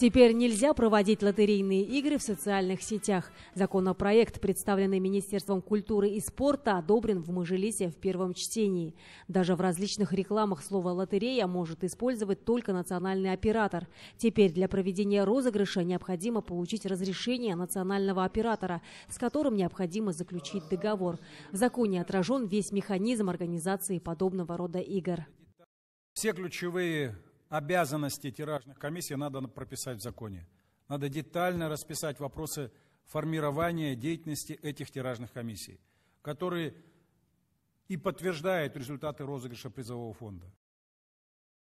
Теперь нельзя проводить лотерейные игры в социальных сетях. Законопроект, представленный Министерством культуры и спорта, одобрен в Мажилисе в первом чтении. Даже в различных рекламах слово «лотерея» может использовать только национальный оператор. Теперь для проведения розыгрыша необходимо получить разрешение национального оператора, с которым необходимо заключить договор. В законе отражен весь механизм организации подобного рода игр. Все ключевые обязанности тиражных комиссий надо прописать в законе. Надо детально расписать вопросы формирования деятельности этих тиражных комиссий, которые и подтверждают результаты розыгрыша призового фонда.